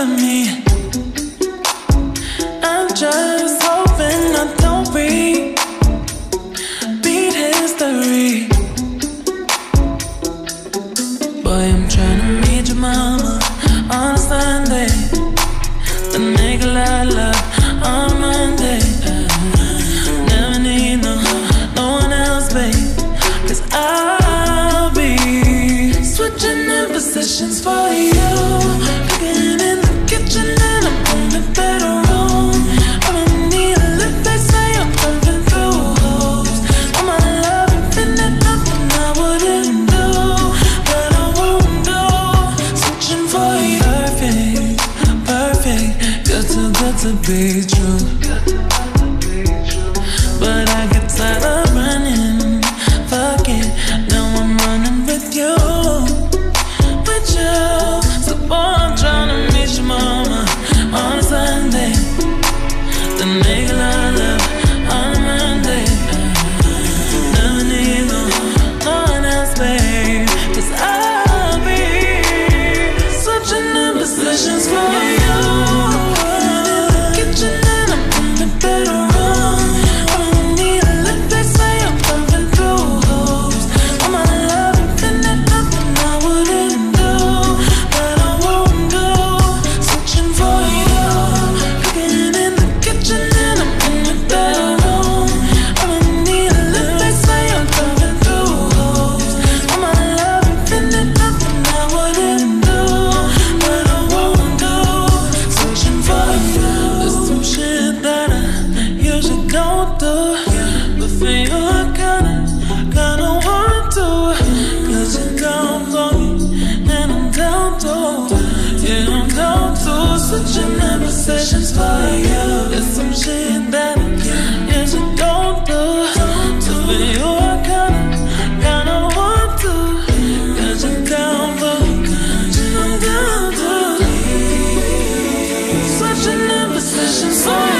to me. Boy, I'm tryna meet your mama on a Sunday. The lot of love on Monday. Never need no, no one else, babe. Cause I'll be switching the positions for you. to be true. Such an But for you, I kinda, kinda want you're down for me, and I'm down too. Yeah, I'm down. Switching for you. Some shit that yeah, you don't do. So for you, I kinda, kinda want you're down for me, and I'm down too. Switching for you.